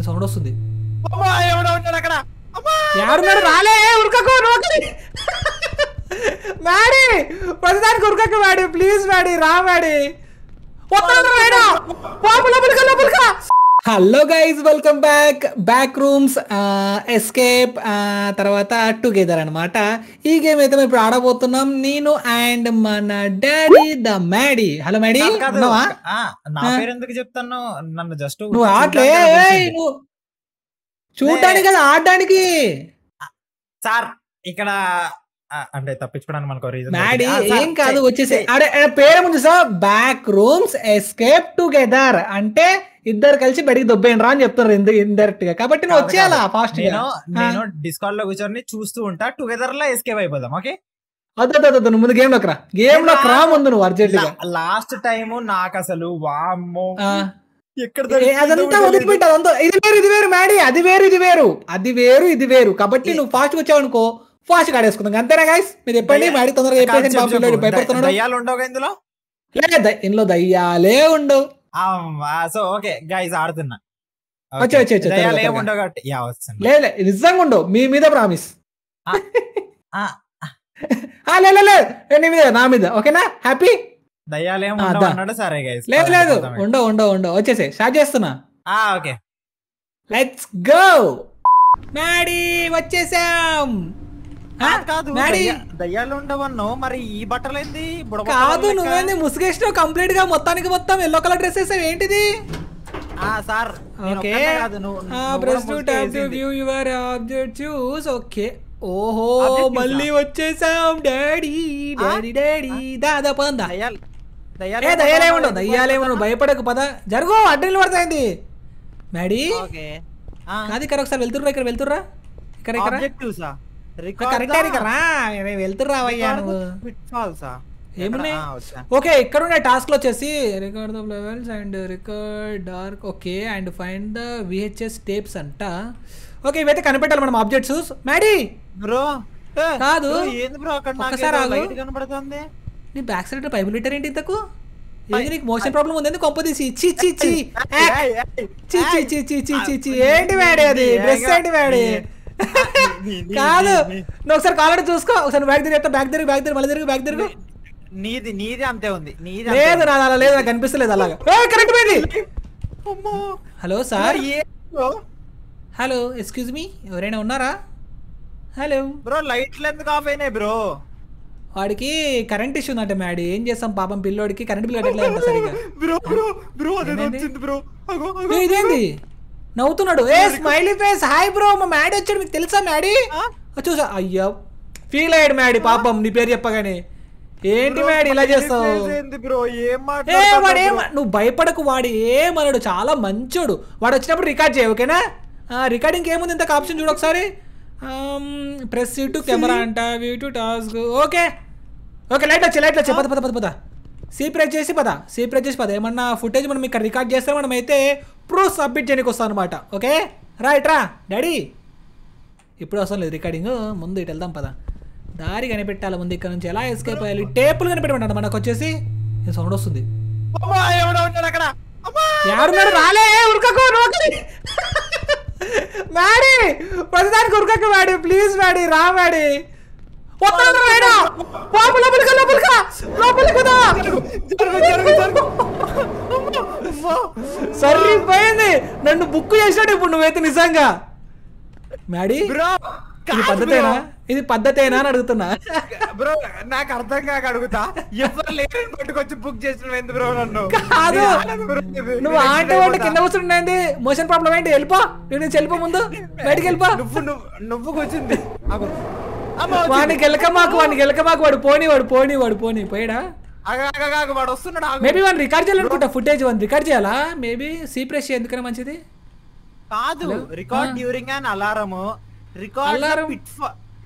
నేను సౌండ్ వస్తుంది. అమ్మా ఎవడో ఉన్నాడు అక్కడ? అమ్మా ఎవరున్నారు రాలే ఉరకకు నోకలి మ్యాడీ ప్రతిదానికి ఉరకకు మ్యాడీ ప్లీజ్ మ్యాడీ రా Maddy hello guys welcome back back rooms escape తర్వాత టుగెదర్ అన్నమాట. ఈ గేమ్ అయితే మేము ఇప్పుడు ఆడబోతున్నాం. నేను అండ్ మన daddy the Maddy hello Maddy నా. పేరు ఎందుకు చెప్తాను నన్ను జస్ట్ నువ్వు ఆటలే నువ్వు చూడటానికి కదా ఆడడానికి. సార్ ఇక్కడ అంటే తప్పించుకోవడానికి మనకు రీజన్ మ్యాడీ ఏం కాదు వచ్చేసి అడే పేరేముంది sir back rooms escape together అంటే ఇద్దరు కలిసి బయటికి దొబ్బేయండి రా అని చెప్తున్నారు ఇండైరెక్ట్గా కాబట్టి నువ్వు వచ్చేయాలా ఫాస్ట్ నేను నేను డిస్కార్డ్లో కూర్చొని చూస్తూ ఉంటా. టుగెదర్లో ఎస్కేప్ అయిపోదాం ఓకే నువ్వు ముందు గేమ్లోకి రా. గేమ్లోకి రా ముందు నువ్వు అర్జెంట్గా. లాస్ట్ టైం నాకు అసలు వామ్మో. అదంతా తెలీదు. వదిలిపెట్టు అదంతా. ఇది వేరు ఇది వేరు మ్యాడీ. అది వేరు ఇది వేరు. అది వేరు ఇది వేరు. కాబట్టి నువ్వు ఫాస్ట్ వచ్చావు అనుకో ఫాస్ట్ ఆడేసుకుందాం అంతేనా గైస్ మీరు చెప్పండి మ్యాడీ తొందరగా చెప్పేసి చెప్పు, బాబు. భయపడుతున్నాడు. దయ్యాలు ఉండవు ఇందులో? లేదు ఇందులో దయ్యాలే ఉండవు. సో ఓకే గైస్ ఆడుతున్నా. వచ్చే, వచ్చే, వచ్చే, లేదు లేదు, నిజంగా ఉండవు. మీ మీద ప్రామిస్. ఆ, లే లే, లే నీ మీద నా మీద ఓకేనా? హ్యాపీ దయ్యాలు లేదు లేదు ఉండవు ఉండవు ఉండవు. వచ్చేసే స్టార్ట్ చేస్తున్నా. ఓకే లెట్స్ గో మ్యాడీ వచ్చేసాం! కాదు. దయ్యాలు ఉండవన్ను మరి ఈ బట్టలు ఏంది కాదు? నువ్వేంది? ముసుగేసినావు కంప్లీట్గా మొత్తానికి మొత్తం ఎల్లో కలర్ డ్రెస్ వేసావు ఏంటిది? ఆ sir okay. Two two. View your object choose okay. ఓహో మళ్ళీ వచ్చేసాం డాడీ డాడీ డాడీ. దాదా పందా ఏ దయ్యాలేముండవు దయ్యాలేముండవు భయపడకు పద. జరుగు అడ్డలు పడతాయింది ఓకే. కాదు ఇక్కడ ఒకసారి వెళ్తుర్రా ఇక్కడ వెళ్తుర్రా? ఇక్కడ ఇక్కడ. ఏమున్నాయి? ఓకే ఇక్కడ ఉన్న టాస్క్ వచ్చేసి record the levels and record dark. Okay and find the VHS tapes అంట. ఓకే ఇవైతే కనిపెట్టాలి మనం ఆబ్జెక్ట్స్ మ్యాడీ! బ్రో కాదు. ఏంది బ్రో అక్కడ ఒక్కసారి నాకు ఆగు. లైట్ కనబడుతుంది? నీ బ్యాక్ సైడ్ పైపు లీటర్ ఏంటి ఇంతకు? ఏంది నీకు మోషన్ ప్రాబ్లం ఉంది? ఎందుకు కొంప తీసి? చి చి చి చి చి. చి చి చి చి ఏంటి మ్యాడీ అది? డ్రెస్ ఏంటి నీ- కాదు. నువ్వు ఒకసారి కాలర్ చూసుకో. ఒకసారి బ్యాక్ తిరిగి బ్యాక్ తిరిగి బ్యాక్ తిరిగి మళ్ళీ తిరిగి బ్యాక్ తిరుగు. నీది నీది అంతే ఉంది. నీది లేదు. నాది అలా లేదు. నాకు కనిపిస్తలేదు అలాగా. కరెక్ట్ పోయింది. Hello sir? Hello excuse me ఎవరైనా ఉన్నారా? హలో. బ్రో లైట్లు ఎందుకు ఆఫ్ అయినాయి బ్రో? వాడికి కరెంట్ ఇష్యూ ఉందంట మ్యాడీ. ఏం చేస్తాం పాపం పిల్లోడికి? కరెంట్ బిల్ కట్టట్లేదు సరిగా బ్రో బ్రో బ్రో అదే? వచ్చింది బ్రో. ఇదేంది? నవ్వుతున్నాడు. A smiley face hi bro మా మ్యాడీ వచ్చాడు మీకు తెలుసా మ్యాడీ? చూసా. అయ్యో ఫీల్ అయ్యాడు మ్యాడీ పాపం నీ పేరు చెప్పగానే. ఏంటి మ్యాడీ ఇలా చేస్తావు? ఏం వాడు? నువ్వు భయపడకు వాడు ఏమన్నాడు చాలా మంచోడు. వాడు వచ్చినప్పుడు రికార్డ్ చేయ ఓకేనా? రికార్డింగ్ ఏముంది? ఇంత ఆప్షన్ చూడు ఒకసారి. ప్రెస్ టు కెమెరా అంట view to task. Okay. Okay light వచ్చి లైట్ వచ్చి పద పద పద పద. సీ ప్రెస్ చేసి పద సీ ప్రెస్ చేసి పద. ఏమన్నా ఫుటేజ్ మనం ఇక్కడ రికార్డ్ చేస్తే మనం అయితే ప్రూఫ్ సబ్మిట్ చేయడానికి వస్తాం అనమాట ఓకే రైట్ రా? డాడీ ఇప్పుడు అవసరం లేదు రికార్డింగ్ ముందు ఇటు వెళ్దాం పద. దారి కనిపెట్టాలి ముందు ఇక్కడ నుంచి. ఎలా ఎస్కేప్ అయ్యాలి? టేపులు కనిపెట్టమంటాడు మనకు వచ్చేసి. సౌండ్ వస్తుంది. ఎవరున్నారు రాలే ఉరకకు మ్యాడీ ప్రతిదానికి ఉరకకు మ్యాడీ ప్లీజ్ మ్యాడీ రా మ్యాడీ లోపలికి లోపలికి లోపలికి దా సరిపోయింది నన్ను బుక్ చేసాడు ఇప్పుడు నువ్వైతే నిజంగా. మ్యాడీ బ్రో ఇది పద్ధతేనా? ఇది పద్ధతేనా అని అడుగుతున్నా. బ్రో నాకు అర్థం కాక అడుగుతా. ఎవరు లేరని పట్టుకొచ్చి బుక్ చేసిన ఎందుకు బ్రో నన్ను? కాదు. నువ్వు ఆంటీ వంట అయిపోతా. కింద కూర్చుండి మోషన్ ప్రాబ్లం ఏంటి? వెళ్ళిపో. నేను వెళ్ళిపో ముందు. బయటికి వెళ్ళిపో. నువ్వు నువ్వు నువ్వు కూర్చుంది వాడికి వెళ్ళక మాకు వాడికి వెళ్ళక మాకు వాడు పోనీ వాడు పోనీ వాడు పోనీ పోయాడా? వాడు వస్తున్నాడు. మేబీ వన్ రికార్డ్ చేయాలనుకుంటా ఫుటేజ్ వన్ రికార్డ్ చేయాలా? మేబీ సీ ప్రెస్ ఎందుకని మంచిది? కాదు? Record. During an alarm record Alarm? Pit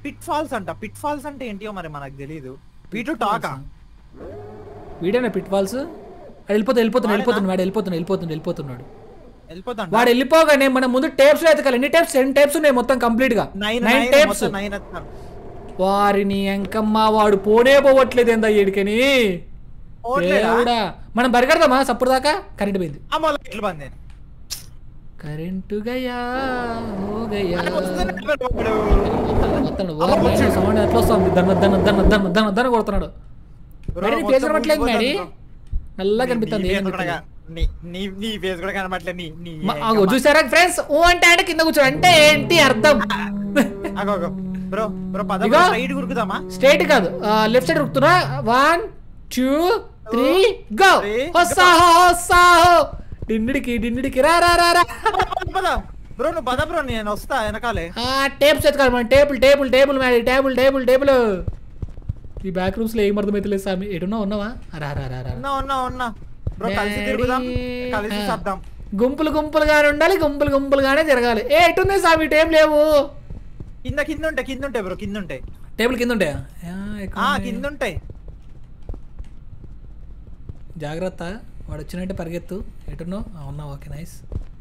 pitfalls అంట. పిట్ ఫాల్స్ అంటే ఏంటియో మరి మనకు తెలియదు వీటు టాకా వీడేనా పిట్ ఫాల్స్ వెళ్ళిపోతా వెళ్ళిపోతున్నాడు వెళ్ళిపోతున్నాడు వాడు వెళ్ళిపోతున్నాడు వెళ్ళిపోతున్నాడు వెళ్ళిపోతున్నాడు. వెళ్ళిపోతాం వాడు వెళ్ళిపోగానే మన ముందు టేప్స్ ఎతకాలి ఎన్ని టేప్స్ టెన్ టేప్స్ ఉన్నాయి మొత్తం కంప్లీట్గా. నైన్ టేప్స్ వారిని ఎంకమ్మ వాడు పోనే పోవట్లేదు ఎంత ఏడికని మనం బరిగడదామా సప్పుడు దాకా? కరెంట్ పోయింది. కరెంటు గయా సౌండ్ ఎట్లా వస్తుంది? కొడుతున్నాడు. చూసారా ఫ్రెండ్స్ ఓ అంటే కింద కూర్చో. అంటే ఏంటి అర్థం? బ్రో బ్రో పద. సైడ్ స్ట్రైట్ కాదు. లెఫ్ట్ సైడ్ ఉరుకుతున్నా వన్ టూ త్రీ గో హొస్సాహో హొస్సాహో రా రా రా బ్రో నువ్వు పద బ్రో నేను వస్తా వెనకాలే. ఆ టేప్స్ ఎత్తుకోవాలి మన table table table table table table. ఈ బ్యాక్ రూమ్స్లో ఏం అర్థమైతలేదు స్వామి ఎటున్నా ఉన్నావా? రా రా రా ఉన్నా ఉన్నా ఉన్నా. బ్రో కలిసి తిరుగుదాం. కలిసి. సర్దాం. గుంపులు గుంపులుగానే ఉండాలి గుంపులు గుంపులుగానే తిరగాలి ఏ ఎటుంది స్వామి టేబుల్ లేవు. కింద కింద ఉంటాయి కింద ఉంటాయి బ్రో కింద ఉంటాయి టేబుల్ కింద ఉంటాయా? కింద ఉంటాయి జాగ్రత్త వాడు వచ్చినట్టు పరిగెత్తు. ఎటున్నావు ఆ, ఉన్నావు ఓకే నైస్.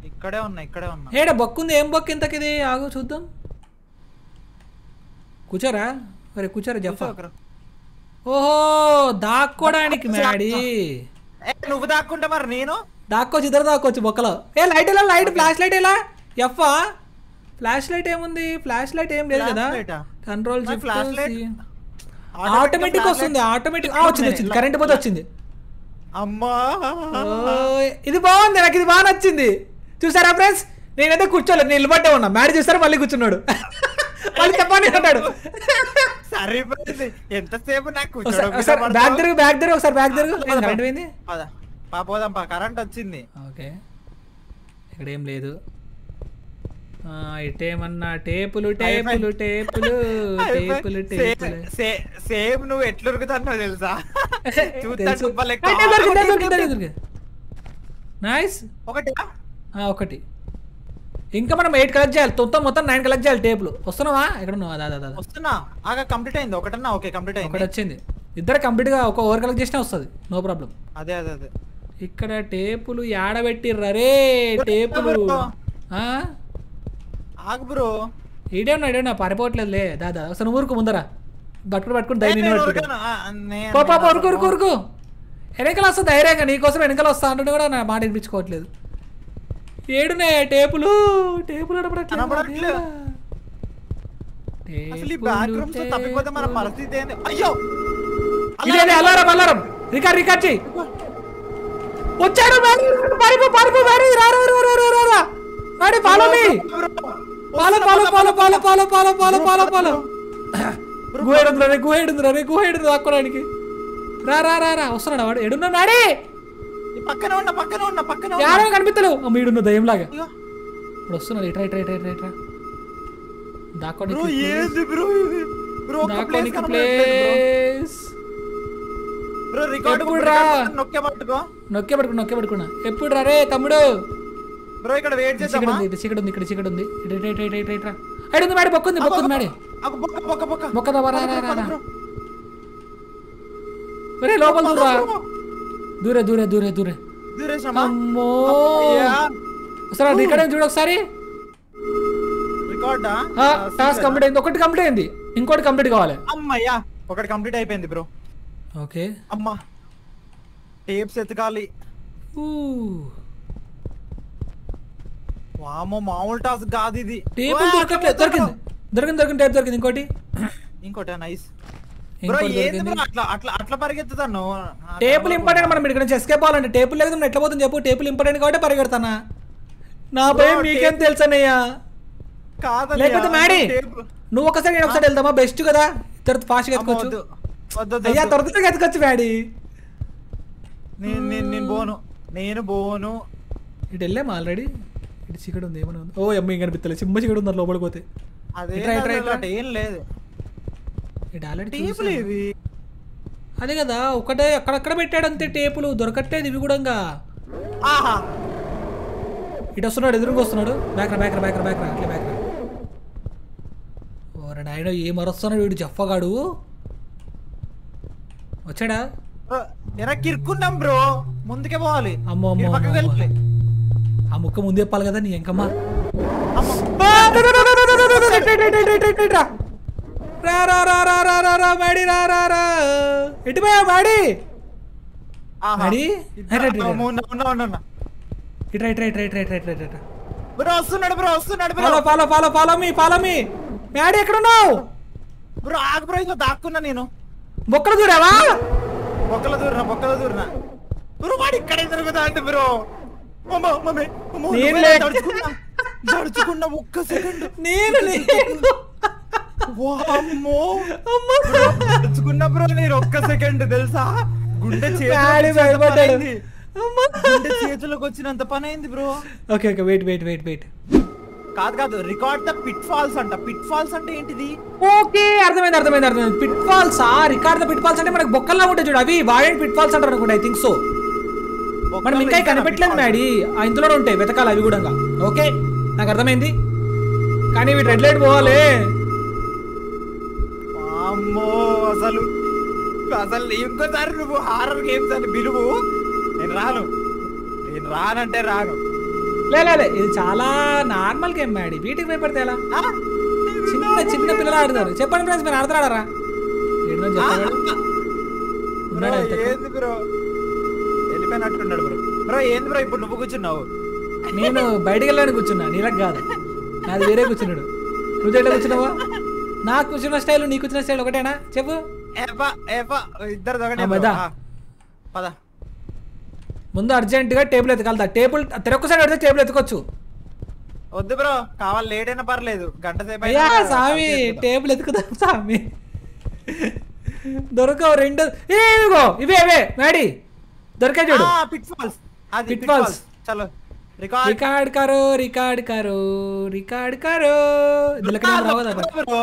ఇక్కడే ఉన్నా ఇక్కడే ఉన్నా. ఏడ బొక్కుంది? ఏం బొక్క ఇంతకిది ఆగు చూద్దాం. కూర్చోరా? మరి కూర్చోరా జఫా. ఓహో దాక్కోడానికి మ్యాడీ. ఏ, నువ్వు దాక్కుంటే మరి నేను? దాక్కోవచ్చు ఇద్దరు దాక్కోవచ్చు బొక్కలో. ఏ లైట్ ఎలా? లైట్ ఫ్లాష్ లైట్ ఎలా? ఎఫా ఫ్లాష్ లైట్ ఏముంది? ఫ్లాష్ లైట్ ఏం లేదు కదా? కంట్రోల్ flash light- ఆటోమేటిక్ వస్తుంది ఆటోమేటిక్ వచ్చింది వచ్చింది. కరెంట్ పోతే వచ్చింది. అమ్మా! ఇది బాగుంది నాకు ఇది బాగా నచ్చింది. చూసారా ఫ్రెండ్స్ నేనైతే కూర్చోలేదు నేను నిలబడ్డే ఉన్నా. మ్యాడ్ చూసారా మళ్ళీ కూర్చున్నాడు. మళ్ళీ చెప్పండి అంటాడు. సరిపోయింది. ఎంతసేపు నాకు పడతావు? తిరుగు బ్యాగ్ తిరుగు ఒకసారి బ్యాగ్ తిరుగు. కరెంట్ పోయింది? పద పా పోదాం పా. కరెంట్ వచ్చింది. ఓకే. ఇక్కడ ఏం లేదు. ఇటేమన్నా టేపులు టేపులు టేపులు టేపులు టేపులు. సేమ్ నువ్వు ఎట్లా ఉరుకుతున్నావు తెలుసా. నైస్ ఒకటి ఒకటి. ఇంకా మనం ఎయిట్ కలెక్ట్ చేయాలి. మొత్తం మొత్తం నైన్ కలెక్ట్ చేయాలి టేపులు. వస్తున్నావా? ఎక్కడ ఉన్నావు? అదా అదా వస్తున్నా. ఆగా కంప్లీట్ అయింది. ఒకటన్నా? ఓకే కంప్లీట్ ఒకటి అయింది వచ్చింది. ఇద్దరు కంప్లీట్గా ఒక ఓవర్ కలెక్ట్ చేసినా వస్తుంది. నో ప్రాబ్లం అదే అదే అదే. ఇక్కడ టేపులు యాడబెట్టిర్రా రే? టేపులు? ఆగు బ్రో ఏడేనా ఈడేమన్నా దాదా ఒకసారి ఊరుకు ముందరా పట్టుకుని పట్టుకుని ధైర్యం పాప వెనకలు వస్తా ధైర్యంగా నీకోసం వెనకలు వస్తా అంటే కూడా నా మాట వినిపించుకోవట్లేదు ఏడునే టేపులు టేపులు ఇదే అలారం అలారం రికార్డ్ రికార్డ్ చెయ్యి వచ్చాడు పారిపో పారిపో రారా రారా రారా follow me follow follow follow గుహేడుందిరా రే రే దాక్కోడానికి రా రా రా రా. వస్తున్నాడు వాడు? ఎడున్నా నాడే? ఈ పక్కన ఉన్న పక్కన ఉన్న పక్కన. యాడో కనిపిస్తలేవు అమ్మ ఈడున్న దయ్యంలాగా. ఇప్పుడు వస్తున్నాడు ఇట్రా ఇట్రా ఇట్రా ఇట్రా ఇట్రా ఏంది బ్రో? బ్రో ఒక్క ప్లేస్ బ్రో. రికార్డు రా? నొక్కే పట్టుకో. నొక్కే పడుకున్నా నొక్కే పడుకున్నా ఎప్పుడు రా రే తమ్ముడు? బ్రో ఇక్కడ వెయిట్ చేద్దామా? ఉంది ఇటు చీకటి ఉంది ఇక్కడ చీకటి ఉంది. ఇటు ఇటు ఇటు ఇటు రా. అడు ఉంది మేడ బొక్కుంది బొక్కుంది మేడే. అగ బొక్క బొక్క బొక్క. బొక్కదా రా రా రా రా. ఒరే లోపల దూరా. దూరే దూరే దూరే దూరే. దూరేసామా? అమ్మో. ఒకసారి రికార్డ్ చూడు ఒకసారి. రికార్డా? టాస్క్ కంప్లీట్ అయింది. ఒకటి కంప్లీట్ అయింది. ఇంకోటి కంప్లీట్ కావాలి. అమ్మయ్యా ఒకటి కంప్లీట్ అయిపోయింది బ్రో. ఓకే. అమ్మా. టేప్స్ ఎతకాలి. వామో మామూలు టాస్క్ కాదు ఇది. టేబుల్ దొరకట్లేదు దొరికింది. దొరికింది దొరికింది టేప్ దొరికింది. ఇంకోటి? ఇంకోటి నైస్. టేపుల్ ఇంపార్టెంట్ మనం ఇక్కడ నుంచి ఎస్కేప్ అవ్వాలంటే టేపుల్ లేదు ఎట్లా పోతుంది చెప్పు? టేపుల్ ఇంపార్టెంట్ కాబట్టి పరిగెడతానా? నా భయం మీకేం తెలుసనయ్యా కాదు లేకపోతే మ్యాడీ నువ్వు ఒకసారి నేను ఒకసారి వెళ్దామా? బెస్ట్ కదా. తర్వాత ఫాస్ట్గా ఎత్తుకోవచ్చు. అయ్యా. త్వర త్వరగా ఎత్తుకోవచ్చు మ్యాడీ. నేను నేను నేను పోను. నేను పోను. ఇటు వెళ్ళాము ఆల్రెడీ ఇటు చీకటి ఉంది ఏమైనా ఉంది? ఓ అమ్మ ఇంకా కనిపిస్తలేదు చిమ్మ చీకటి ఉంది లోపలికి పోతే. అదే ఇట్రా, ఇట్రా, ఇట్రా. అట్లా ఏం లేదు. ఇటు ఆల్రెడీ టేబుల్ ఇది అదే కదా ఒకటే అక్కడక్కడ పెట్టాడు అంతే టేపులు దొరకట్లేదు ఇవి కూడా. ఆహా. ఇటు వస్తున్నాడు ఎదురుగా వస్తున్నాడు. బ్యాక్రా బ్యాక్రా బ్యాక్రా బ్యాక్రా అట్లే బ్యాక్రా ఓరే నాయన ఏం అరుస్తున్నాడు వీడు జఫగాడు? వచ్చాడా? బ్రో, వెనక్కి ఇరుక్కున్నాం బ్రో ముందుకే పోవాలి. అమ్మో, అమ్మో, ఆ ముక్క ముందు చెప్పాలి కదా నీ ఎంకమ్మా అమ్మో. రా రా రా రా రా రా రా మాడి రా రా రా ఎటు పోయా మాడి ఆహా. మరి? ఇద్దరు- రైట్, రైట్, రైట్. ఉన్నా, ఉన్నా, ఉన్నా, ఉన్నా. ఇట్రా ఇట్రా ఇట్రా ఇట్రా ఇట్రా ఇట్రా ఇట్రా బ్రో వస్తున్నాడు బ్రో వస్తున్నాడు bro follow follow follow follow me follow me Maddy ఎక్కడున్నావు బ్రో ఆగు బ్రో ఇంకా దాక్కున్నా నేను బొక్కలు చూడావా బొక్కల దూరినా బొక్కల దూరినా బ్రో వాడు ఇక్కడే తిరుగుతా అంటే బ్రో నేను దడుచుకున్నా. ఒక్క సెకండ్. నేను వామ్మో. అమ్మా. దడుచుకున్నా బ్రో నేను ఒక్క సెకండ్ తెలుసా? గుండె మ్యాడీ చేతిలోకి వచ్చినంత పని అయింది. అమ్మా. గుండె చేతిలోకి వచ్చినంత పని అయింది bro. Okay okay wait wait wait wait. కాదు కాదు రికార్డ్ ద పిట్ ఫాల్స్ అంట. పిట్ ఫాల్స్ అంటే ఏంటిది? ఓకే అర్థమైంది అర్థమైంది అర్థమైంది. పిట్ ఫాల్స్ ఆ రికార్డ్ పిట్ ఫాల్స్ అంటే మనకు బొక్కల్లా ఉంటాయి చూడు అవి వాడెంట్ పిట్ ఫాల్స్ అంటారు అనుకుంటా ఐ థింక్ సో మనం ఇంకా కనిపెట్టలేదు మ్యాడీ ఆ ఇందులోనే ఉంటాయి వెతకాలి అవి కూడా ఓకే? నాకు అర్థమైంది కానీ ఇవి రెడ్ లైట్ పోవాలి. అమ్మో అసలు అసలు ఇంకోసారి నువ్వు హారర్ గేమ్స్ అని పిలువు. నేను రాను. నేను రానంటే రాను. లే లే, లే ఇది చాలా నార్మల్ గేమ్ మ్యాడీ వీటికి భయపడితే ఎలా? చిన్న చిన్న పిల్లలు ఆడతారు. చెప్పండి ఫ్రెండ్స్ మీరు ఆడతారా ఏంటో బ్రో, ఏంది బ్రో. బ్రో ఏంది బ్రో ఇప్పుడు నువ్వు కూర్చున్నావు? నేను బయటికి వెళ్ళడానికి కూర్చున్నా నీలకు కాదు. నాది వేరే కూర్చున్నాడు. నువ్వు ఎట్లా కూర్చున్నావా? నాకు కూర్చున్న స్టైల్ నీ కూర్చున్న స్టైల్ ఒకటేనా? చెప్పు. ఇద్దరు. పద. ముందు అర్జెంటుగా టేబుల్ ఎతకాలి టేబుల్ తెరొక్కసారి పెడితే టేబుల్ ఎత్తుకోవచ్చు. వద్దు బ్రో కావాలి లేట్ అయినా పర్లేదు. గంట సేపు చేద్దాం. టేబుల్ ఎత్తుకుదాం స్వామి దొరకవు రెండు. ఇవిగో ఇవే ఇవే మ్యాడీ దొరికాయి చూడు. Pitfalls pitfalls. చలో. రికార్డ్ రికార్డ్ కరో రికార్డ్ కరో. రికార్డ్ కదా బ్రో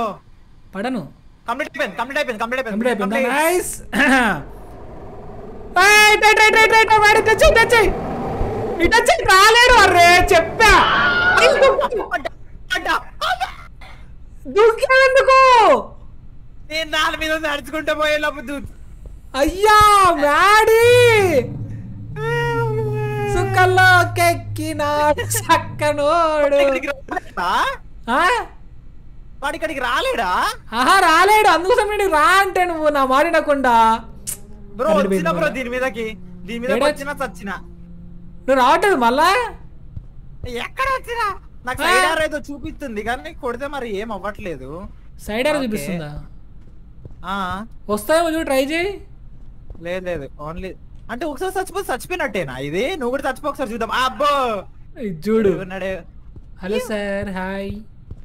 పడను. కంప్లీట్ అయిపోయింది కంప్లీట్ అయిపోయింది కంప్లీట్ కంప్లీట్ అయిపోయిందా? Nice right right right right వాడి టచ్ టచ్ ఇటు వచ్చి రాలేడు అరే చెప్పా. దూకేందుకు నేను నాలుగు మీద నడుచుకుంటూ పోయే లోపు అయ్యా మ్యాడీ! సుక్కల్లో కెక్కిన చక్కనోడు. ఆ? వాడి ఇక్కడికి రాలేడా? ఆహా రాలేడు. అందుకోసం నేను రా అంటే నువ్వు నా మాడినకుండా బ్రో వచ్చిన బ్రో దీని మీదకి. దీని మీద? వచ్చినా చచ్చినా. నువ్వు రావట్లేదు మళ్ళా? ఎక్కడ వచ్చినా? నాకు. సైడ్ ఆర్ ఏదో చూపిస్తుంది కానీ కొడితే మరి ఏం అవ్వట్లేదు. Side or. చూపిస్తుందా? ఆ. వస్తాయేమో చూడు ట్రై చేయి. లేదు లేదు. ఓన్లీ అంటే ఒకసారి చచ్చిపోతే చచ్చిపోయినట్టేనా? ఇది నువ్వు కూడా చచ్చిపో ఒకసారి చూద్దాం. అబ్బో! ఇది చూడు. ఉన్నాడే hello sir hi.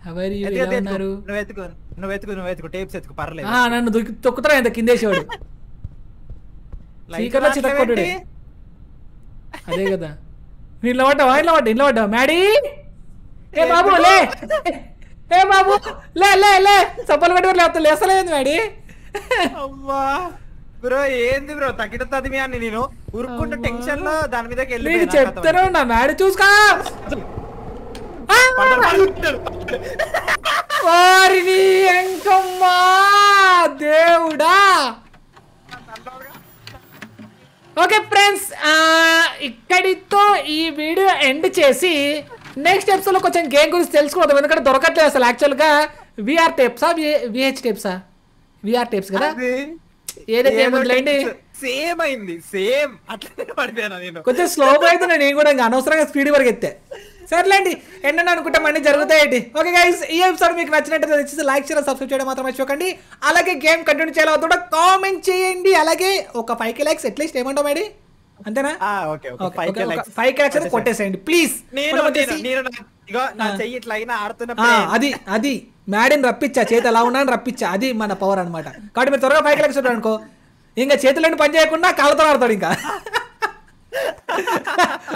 How are you ఎత్తుకు, ఎలా ఎత్తుకు, ఉన్నారు? నువ్వు ఎత్తుకు నువ్వు ఎత్తుకు నువ్వు ఎత్తుకు. టేప్స్ ఎత్తుకు పర్లేదు. ఆ, నన్ను దొరికి తొక్కుతారా ఎంత కిందేసేవాడు? రావట్లేదు చితక్కొట్టుడే. అదే కదా. ఇంట్లో పడ్డావా? ఇంట్లో పడ్డా ఇంట్లో పడ్డావా? మ్యాడీ ఏ బాబు లే. ఏ బాబు లే లే లే. చప్పలు పెట్టుకుని లేకపోతే లేస్తలేదు మ్యాడీ అమ్మా. బ్రో ఏంది బ్రో? తగ్గిట తదిమి అని నేను. ఉరుక్కుంటూ. టెన్షన్లో దాని మీదకి నేను వెళ్ళిపోయినా చెప్తాను నా మ్యాడీ చూసుకో. వారిని ఎంకమ్మా! దేవుడా! ఓకే ఫ్రెండ్స్ ఇక్కడితో ఈ వీడియో ఎండ్ చేసి నెక్స్ట్ ఎపిసోడ్లో కొంచెం గేమ్ గురించి తెలుసుకుందాం ఎందుకంటే దొరకట్లేదు అసలు యాక్చువల్గా విఆర్ టేప్సా విహెచ్ టేప్సా విఆర్ టేప్స్ కదా? సేమ్ అయింది సేమ్. అట్లనే పడిపోయాను నేను? కొంచెం స్లోగా అయితే నేను కూడా అనవసరంగా స్పీడ్ వరకు ఎత్తే. సర్లేండి ఏంటని అనుకుంటే మళ్ళీ జరుగుతాయండి ఓకే గైస్ ఈ ఎపిసోడ్ మీకు నచ్చినట్టు దయచేసి లైక్ చేయడం సబ్స్క్రైబ్ చేయడం మాత్రం మర్చిపోకండి. అలాగే గేమ్ కంటిన్యూ చేయాలి కూడా కామెంట్ చేయండి. అలాగే ఒక ఫైవ్ కే లైక్స్ అట్లీస్ట్ ఏమంటావు మేడి అంతేనా? ఫైవ్ కే లైక్స్ కొట్టేసేయండి. ప్లీజ్ నేను అది అది. మ్యాడీని రప్పించా చేతి ఎలా ఉన్నాను రప్పించా. అది మన పవర్ అన్నమాట. కాబట్టి మీరు త్వరగా ఫైవ్ లక్షలు అనుకో. ఇంకా చేతులన్నీ పని చేయకుండా కాళ్ళతో ఆడతాడు ఇంకా.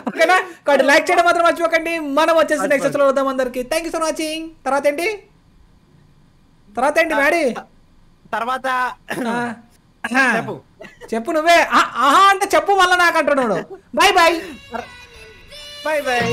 ఓకేనా? కాబట్టి లైక్ చేయడం మాత్రం మర్చిపోకండి. మనం వచ్చేసి నెక్స్ట్లో వద్దాం అందరికి. థ్యాంక్ యూ ఫర్ వాచింగ్ తర్వాత ఏంటి? తర్వాత ఏంటి మ్యాడీ? తర్వాత చెప్పు. చెప్పు నువ్వే. ఆహా అంటే చెప్పు మళ్ళీ నాకు అంటున్నాడు. Bye bye bye bye